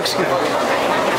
Paquistão.